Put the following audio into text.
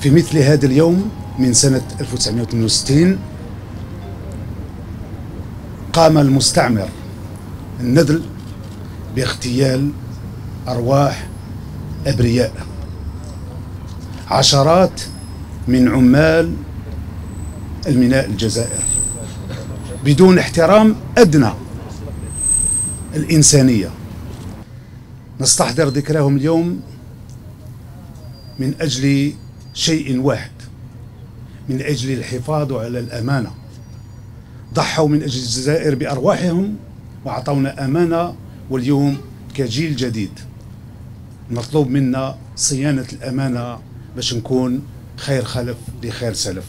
في مثل هذا اليوم من سنة 1962 قام المستعمر النذل باغتيال أرواح أبرياء. عشرات من عمال الميناء الجزائر. بدون احترام أدنى الإنسانية. نستحضر ذكراهم اليوم من أجل شيء واحد من أجل الحفاظ على الأمانة. ضحوا من أجل الجزائر بأرواحهم وأعطونا أمانة واليوم كجيل جديد. المطلوب منا صيانة الأمانة باش نكون خير خلف لخير سلف.